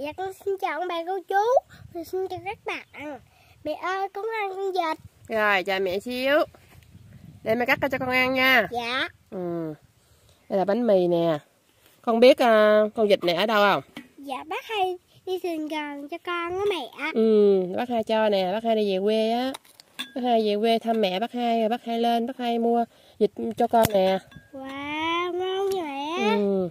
Dạ con xin chào ông bà cô chú. Và xin chào các bạn. Mẹ ơi con ăn con vịt. Rồi chào mẹ xíu. Để mẹ cắt cho con ăn nha. Dạ. Ừ. Đây là bánh mì nè. Con biết uh, con vịt này ở đâu không? Dạ bác hay đi Sài Gòn cho con á mẹ. Ừ, bác hai cho nè, bác hai đi về quê á. Bác hai về quê thăm mẹ bác hai, rồi bác hai lên, bác hai mua vịt cho con nè. Wow ngon vậy. Mẹ ừ.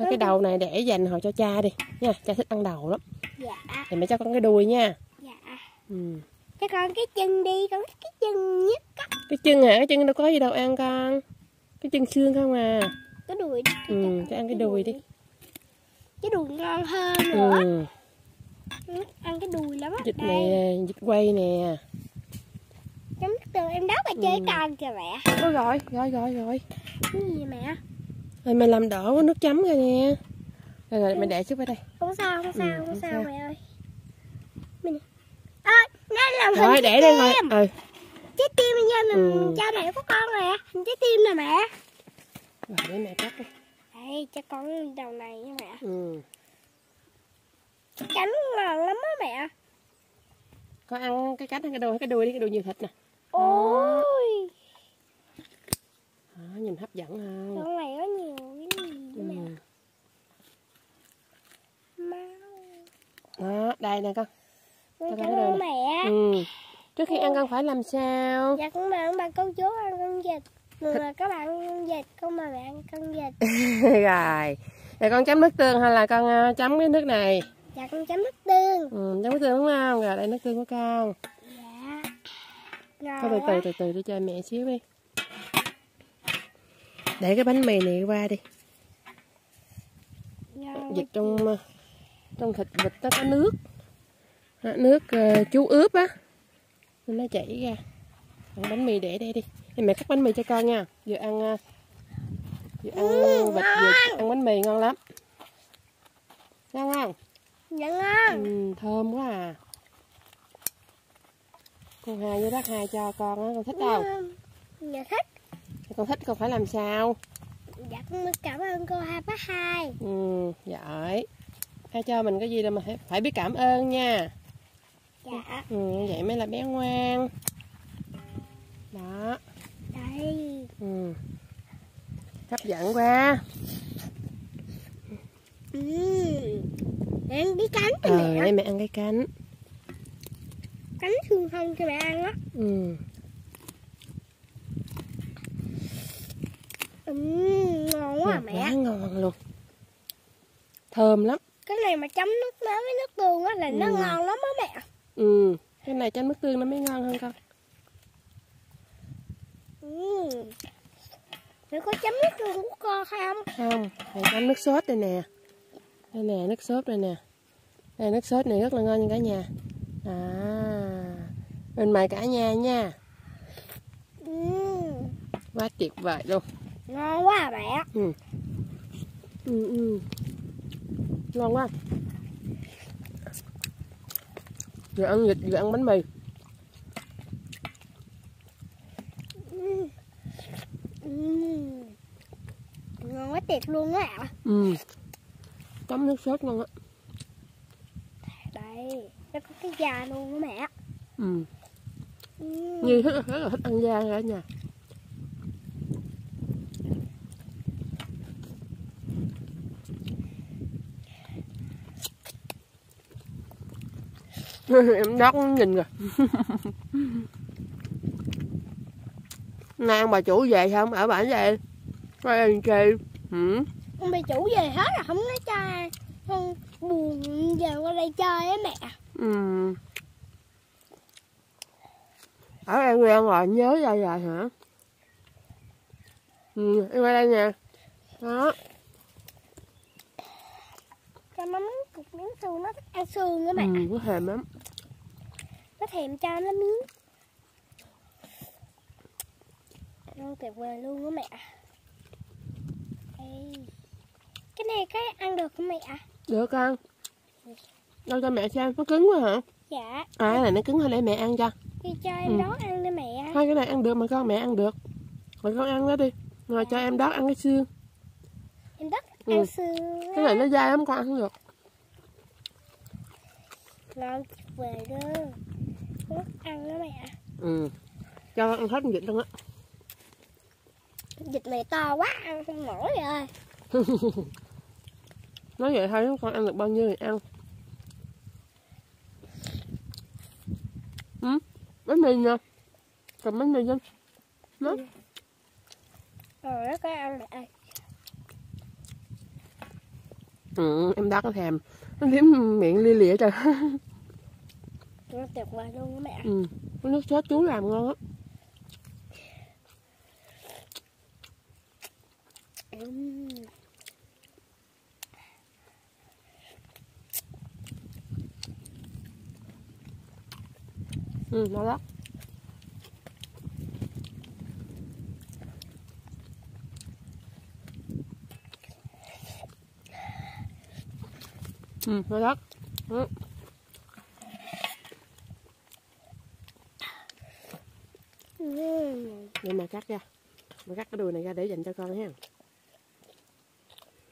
Thôi cái đầu này để dành hồi cho cha đi nha, cha thích ăn đầu lắm. Dạ. Thì mẹ cho con cái đuôi nha. Dạ. Ừ. Cho con cái chân đi con cái chân nhất á. Cái chân hả, cái chân đâu có gì đâu ăn con. Cái chân xương không à. Cái đùi đi Ừ, cho ăn cái đùi đi. Cái đùi ngon hơn nữa. Ừ. Ăn cái đùi lắm á. Đây. nè, vịt quay nè. Chấm từ em đốt bà chơi Ừ. con kìa mẹ. Ôi rồi, rồi, rồi, rồi. Cái gì mẹ Rồi mày làm đỏ với nước chấm rồi nè Rồi, rồi mày để chút ở đây. Không sao không sao Ừ, không không sao sao. mẹ ơi Mình làm hình Rồi để đây thôi. Tim Ừ, Trái tim giờ mình Ừ. cho mẹ của con nè. Hình trái tim nè mẹ. Rồi để mẹ cắt đi. Đây cho con đầu này nha mẹ. Ừ. Cánh ngon lắm á mẹ. Con ăn cái cánh cái hay cái đùi đi, cái đùi nhiều thịt nè. Ôi nhìn hấp dẫn không? Con này có nhiều cái gì ừ. mẹ Máu Đó, đây nè con. Con cảm con ơn nè. mẹ. Ừ. Trước khi ăn con phải làm sao? Dạ con mời bà cô chú ăn con vịt. Người mà các bạn ăn con vịt Con mời bạn ăn con vịt. Rồi. Rồi con chấm nước tương hay là con ờ, chấm cái nước này? Dạ con chấm nước tương. Ừ, Chấm nước tương đúng không? Rồi đây nước tương của con. Dạ. Ngon Thôi từ từ từ từ để cho mẹ xíu đi Để cái bánh mì này qua đi. Vịt trong ờ, trong thịt vịt nó có nước. Nước ờ, chú ướp á. Nên nó chảy ra. Ăn bánh mì để đây đi. Thì mẹ cắt bánh mì cho con nha. Vừa ăn ờ, vừa ăn Ừ, vịt vừa ăn bánh mì ngon lắm. Ngon không? Dạ ngon. Ừ, thơm quá à. Con hai với bác hai cho con á con thích không Dạ thích con thích con phải làm sao? Dạ con cảm ơn cô hai bác hai. Ừ, giỏi ai cho mình cái gì là mình phải, biết cảm ơn nha. Dạ. Ừ, vậy mới là bé ngoan. Đó. Đây ừ. hấp dẫn quá. Ừ. Ăn cái cánh cho ờ mẹ. đây mẹ ăn cái cánh. Cánh xương không cho mẹ ăn á. Ừ. ừ, Ngon quá à, mẹ quá ngon luôn thơm lắm Cái này mà chấm nước mắm với nước tương á là nó Ừ. ngon lắm á mẹ ừ. cái này chấm nước tương nó mới ngon hơn con ừ. Mẹ có chấm nước tương của con không? không phải chấm nước sốt đây nè đây nè nước sốt đây nè đây nước sốt này rất là ngon nha cả nhà à mình mời cả nhà nha Ừ. quá tuyệt vời luôn Ngon quá à mẹ ừ. Ừ, ừ. ngon quá vừa ăn vịt vừa ăn bánh mì ừ. Ừ. Ngon quá tuyệt luôn á ạ ừ. chấm nước sốt ngon á Đây Nó có cái da luôn á mẹ ừ. ừ. như rất là, rất là thích ăn da cả nhà em đót nhìn rồi nay ông bà chủ về không ở bản về. Coi anh chơi ừ. Ông bà chủ về hết rồi không nói cho Không buồn về qua đây chơi á mẹ. Ừ. ở em quen rồi nhớ ra rồi hả? Ừ, em qua đây nè. Đó Nó muốn cục miếng xương nó thích ăn xương á mẹ ừ, có thèm lắm. Nó thèm cho nó miếng. Ngon tuyệt vời luôn á mẹ. Đây. Cái này cái ăn được không mẹ? Được con đâu cho mẹ xem nó cứng quá hả? Dạ. À cái này nó cứng thôi để mẹ ăn cho. Đi cho em Ừ. đó ăn đi mẹ. Hai cái này ăn được mà con mẹ ăn được. Rồi con ăn nó đi. Rồi cho em đó ăn cái xương. Em Ừ. cái này nó dai lắm con ăn không được ngon về đó mất ăn đó mẹ. Ừ. Cho ăn hết vịt luôn á. Vịt này to quá ăn không nổi rồi nói vậy thôi con ăn được bao nhiêu thì ăn. Ừ bánh mì nè. Cầm bánh mì lên nó rồi nó có ăn mẹ ơi ừ em đã có thèm. Nó liếm miệng li lịa trời. Nó tuyệt vời luôn đó mẹ. Ừ cái nước sốt chú làm ngon á Ừm. ừ ngon đó ừ ngon đó ừ. Để mà cắt ra. Mà cắt cái đùi này ra để dành cho con ha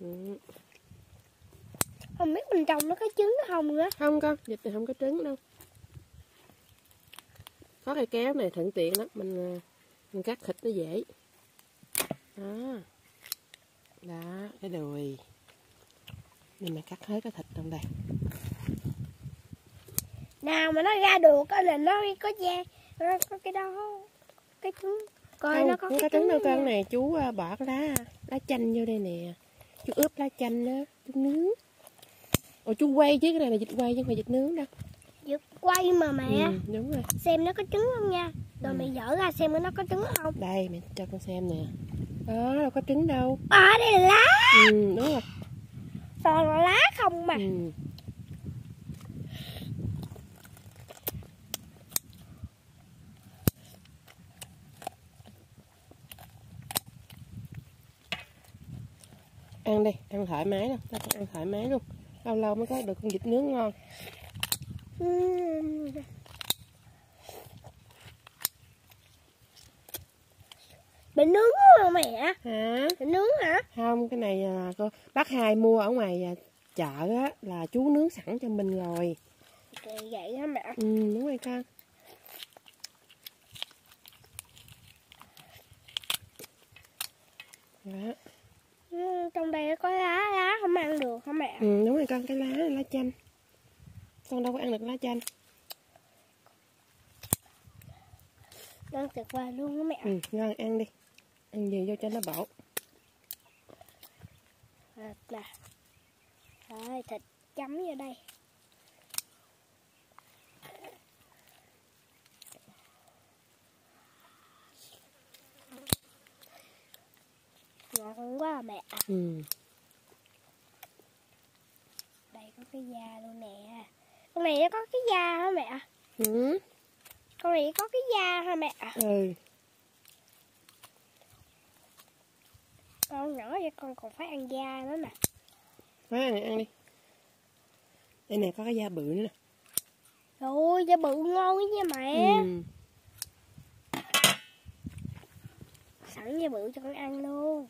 ừ. không biết bên trong nó có trứng không nữa. Không con vịt này không có trứng đâu. Có cây kéo này thuận tiện lắm mình à, mình cắt thịt nó dễ. Đó. Đó cái đùi nên mày cắt hết cái thịt trong đây. Nào mà nó ra được á là nó có da nó có cái đó cái trứng. Coi không, nó có cái có trứng đâu con này chú à, bỏ cái lá lá chanh vô đây nè. Chú ướp lá chanh á chú nướng. Ồ chú quay chứ cái này là vịt quay chứ không phải vịt nướng đâu. Vịt quay mà mẹ. Ừ, đúng rồi. Xem nó có trứng không nha. Rồi Ừ. mẹ dở ra xem nó có trứng không. Đây mẹ cho con xem nè. Đó đâu có trứng đâu. À đây là lá. Ừ đúng rồi toàn là lá không mà. Ừ. ăn đi ăn thoải mái luôn ta con ăn thoải mái luôn. Lâu lâu mới có được con vịt nướng ngon Bị nướng mà mẹ. Hả? Bị nướng hả? Không cái này là cô bác hai mua ở ngoài à, chợ á là chú nướng sẵn cho mình rồi. Vậy hả mẹ? Ừ đúng rồi con. Đó. Ừm, Trong đây có lá lá không ăn được hả mẹ? Ừ đúng rồi con cái lá lá chanh. Con đâu có ăn được lá chanh. Đang tuyệt vời luôn đó mẹ? Ừ ngon ăn đi ăn gì vô cho nó bổ. Thật là Rồi thịt chấm vô đây. Ngon quá à mẹ ừ. Đây có cái da luôn nè. Con này nó có cái da hả mẹ? Ừ. Con này có cái da hả mẹ? Ừ Con nhỏ vậy con còn phải ăn da nữa nè. Má ăn, ăn đi. Đây nè có cái da bự nữa nè. Rồi da bự ngon ấy nha mẹ. Ừ. Sẵn da bự cho con ăn luôn.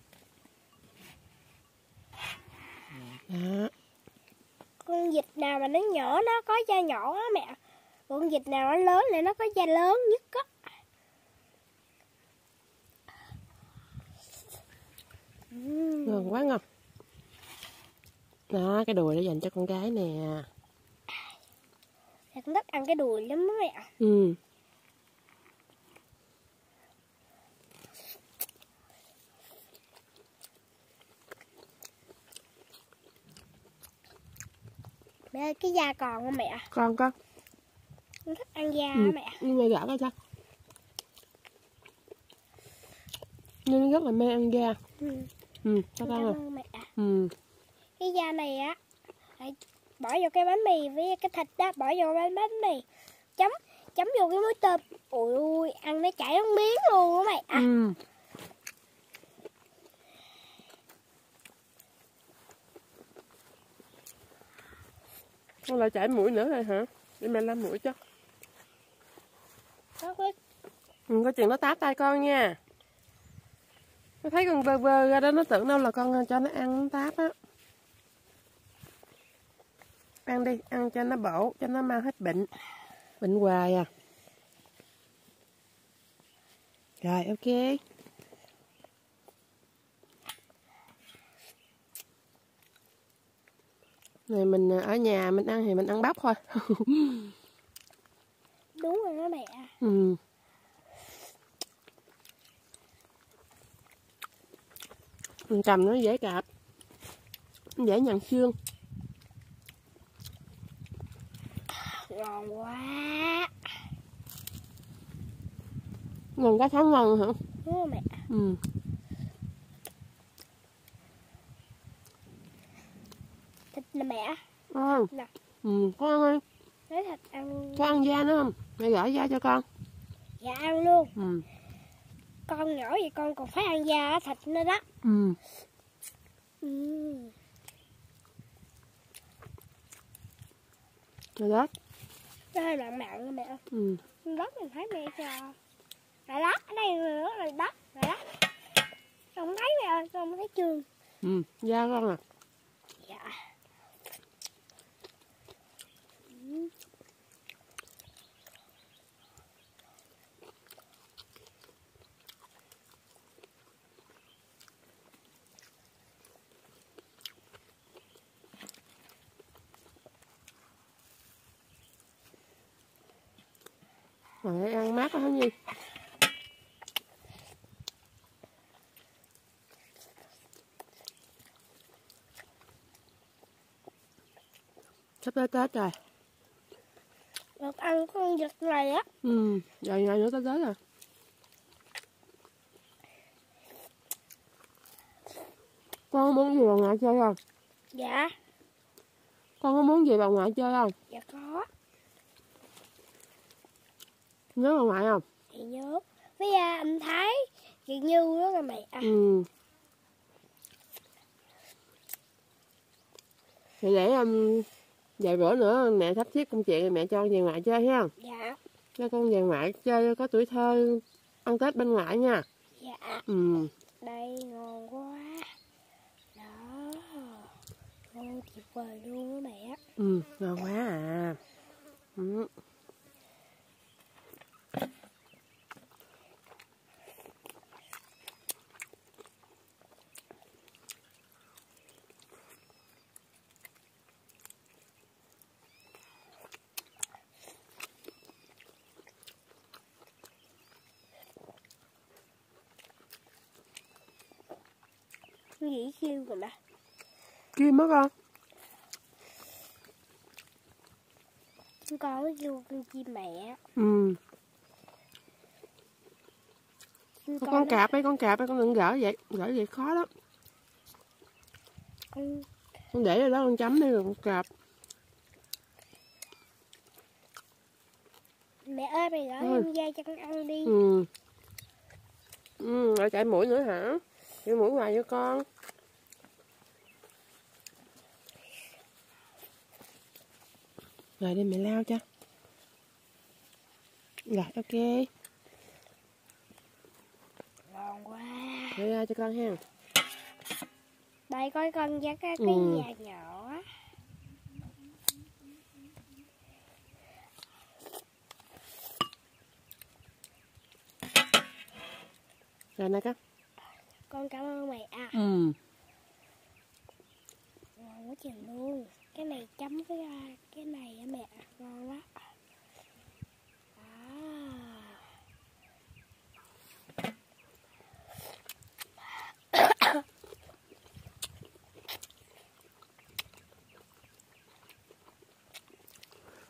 Đó. Con vịt nào mà nó nhỏ nó có da nhỏ á mẹ. Con vịt nào nó lớn lại nó có da lớn nhất á ngon quá ngon đó cái đùi để dành cho con gái nè. Con thích ăn cái đùi lắm á mẹ. Ừ. Mẹ ơi, cái da còn không mẹ? Con con. Con thích ăn da ừ. mẹ. nhưng mà gỡ ra cho. Nhưng rất là mê ăn da. Ừ. ừ cho cảm rồi? ừ. Cái da này á phải bỏ vô cái bánh mì với cái thịt đó bỏ vô cái bánh mì. Chấm chấm vô cái muối tôm. Ui ui ăn nó chảy nước miếng luôn á mẹ ừ. Con lại chảy mũi nữa rồi hả? Để mẹ làm mũi cho. Nó có ừ, có chuyện nó tát tay con nha nó thấy con vơ vơ ra đó nó tưởng đâu là con cho nó ăn tát á. Ăn đi ăn cho nó bổ cho nó mau hết bệnh. Bệnh hoài à. Rồi ok. Này mình ở nhà mình ăn thì mình ăn bắp thôi. Đúng rồi đó mẹ. Ừ. mình cầm nó dễ cạp dễ nhận xương. Ngon quá. Ngon cá tháng ngon hả? Đúng mẹ. Ừ. thịt nè mẹ. Ngon Nè. ừ con đi lấy thịt ăn con ăn da nữa không? Mẹ gửi da cho con. Dạ ăn luôn. Ừ con nhỏ vậy con còn phải ăn da thịt nữa đó. Ừ. Ừ. rồi đó nó hơi mặn mặn nè mẹ ừ. Đất mình thấy mẹ cho là đất ở đây nữa là đất là đất không thấy mẹ ơi con thấy trường. Ừ da con à dạ Ừ. rồi ăn mát quá hả nhi? Sắp tới tết rồi. Được ăn con vật này á. Ừ rồi ngày nữa tới tết rồi. Con có muốn gì bà ngoại chơi không? Dạ. Con có muốn gì bà ngoại chơi không? Dạ có nhớ bà ngoại không? Thì nhớ. Với à, anh thái chị như đó là mẹ à, ừ. Thì để um, vài bữa nữa mẹ sắp xếp công chuyện mẹ cho con về ngoại chơi ha. Dạ. Cho con về ngoại chơi có tuổi thơ ăn tết bên ngoại nha. Dạ. Ừ. Đây ngon quá. Đó. Ngon tuyệt vời luôn đó mẹ. Ừ ngon quá à. Ừ. cái gì kêu rồi mà kim mất con? Con kêu con chim mẹ. Ừ. Con, con cạp ấy con cạp ấy con đừng gỡ vậy gỡ vậy khó lắm. Con con để ở đó con chấm đi rồi con cạp. Mẹ ơi mày gỡ Ừ. thêm dây cho con ăn đi. Ừ. Ừ lại chạy mũi nữa hả chạy mũi hoài cho con. Rồi đi mẹ lao cho. Rồi ok. Ngon quá. Để ra cho con ha đây coi con dắt cái, cái Ừ. nhà nhỏ rồi nè con con cảm ơn mày à ừ. Ngon quá trời luôn. Cái này chấm với à, cái này á mẹ. Ngon lắm à.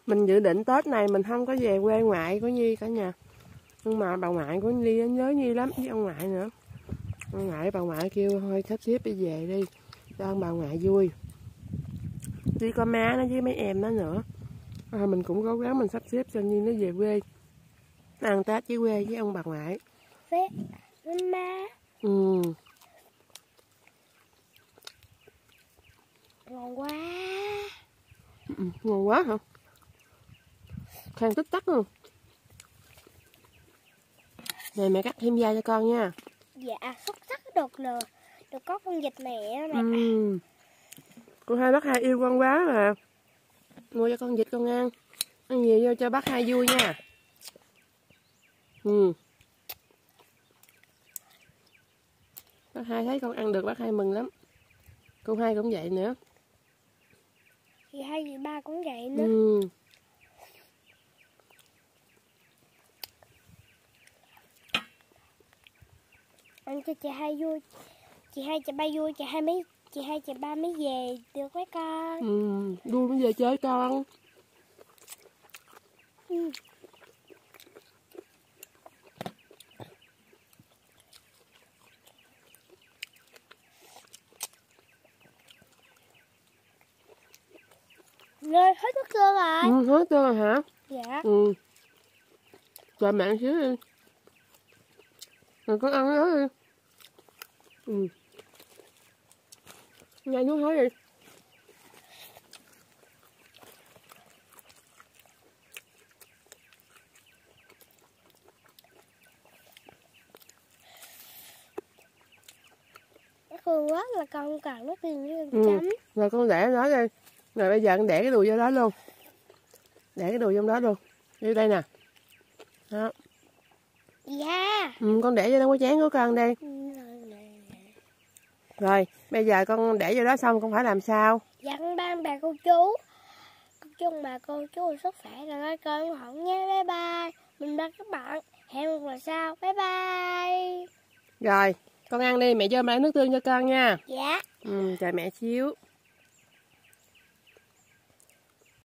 mình dự định tết này mình không có về quê ngoại của nhi cả nhà. Nhưng mà bà ngoại của nhi nhớ nhi lắm với ông ngoại nữa ông ngoại bà ngoại kêu thôi sắp xếp đi về đi. Cho ông bà ngoại vui. Đi con má nó với mấy em nó nữa. À, mình cũng cố gắng mình sắp xếp cho nhi nó về quê. Ăn tết với quê với ông bà ngoại. Với má. Ừ. Ngon quá. Ừ, ngon quá hả? Khan tích tắc luôn. Này mẹ cắt thêm da cho con nha. Dạ được nè được có con vịt mẹ mẹ. Ừ. Cô hai bác hai yêu con quá mà. Mua cho con vịt con ăn. Ăn nhiều vô cho bác hai vui nha. Ừ. Bác hai thấy con ăn được bác hai mừng lắm. Cô hai cũng vậy nữa. Chị hai chị ba cũng vậy nữa. ừ Ăn cho chị hai vui. Chị hai chị ba vui, chị hai mấy chị hai chị ba mới về được mấy con. ừ vui mới về chơi con Ừ. Rồi, hết nước cơm rồi. ừ hết rồi hả Dạ. ừ chờ mẹ xíu đi rồi con ăn đó đi ừ. Nhai nước hết đi Khương quá là con cần nước tiền với Ừ. chấm. rồi con để nó đây. Rồi bây giờ con để cái đùi vô đó luôn. Để cái đùi trong đó luôn. Vô đây nè. Đó. Dạ. ừ, con để vô đó cái chén của con đây rồi bây giờ con để vô đó xong con phải làm sao Dặn ba bà cô chú. Cô chú bà cô chú sức khỏe rồi nói con hỏng nha. Bye bye. Mình ba các bạn. Hẹn một lần sau. Bye bye. rồi con ăn đi mẹ cho mẹ nước tương cho con nha Dạ. ừ, chờ mẹ xíu